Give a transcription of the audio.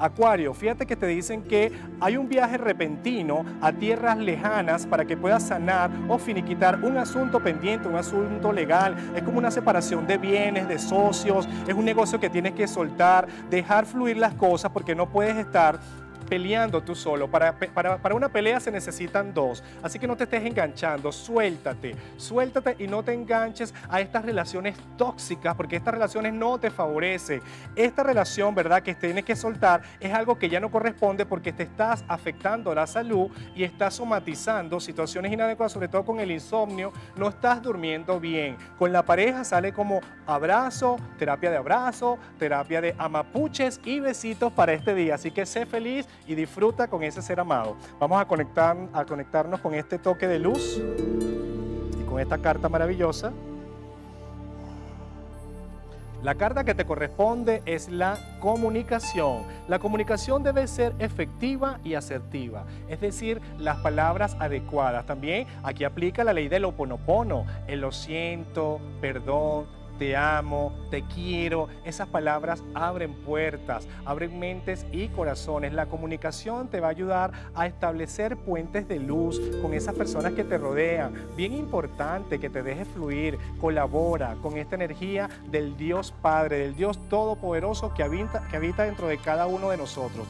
Acuario, fíjate que te dicen que hay un viaje repentino a tierras lejanas para que puedas sanar o finiquitar un asunto pendiente, un asunto legal. Es como una separación de bienes, de socios, es un negocio que tienes que soltar, dejar fluir las cosas porque no puedes estar peleando tú solo. Para, para, una pelea se necesitan dos. Así que no te estés enganchando, suéltate, suéltate y no te enganches a estas relaciones tóxicas porque estas relaciones no te favorecen. Esta relación, ¿verdad? Que tienes que soltar es algo que ya no corresponde porque te estás afectando la salud y estás somatizando situaciones inadecuadas, sobre todo con el insomnio. No estás durmiendo bien. Con la pareja sale como abrazo, terapia de abrazo, terapia de amapuches y besitos para este día. Así que sé feliz y disfruta con ese ser amado. Vamos a, conectar, a conectarnos con este toque de luz y con esta carta maravillosa. La carta que te corresponde es la comunicación. La comunicación debe ser efectiva y asertiva, es decir, las palabras adecuadas. También aquí aplica la ley del oponopono, el lo siento, perdón, te amo, te quiero. Esas palabras abren puertas, abren mentes y corazones. La comunicación te va a ayudar a establecer puentes de luz con esas personas que te rodean. Bien importante que te dejes fluir, colabora con esta energía del Dios Padre, del Dios Todopoderoso que habita, que habita dentro de cada uno de nosotros.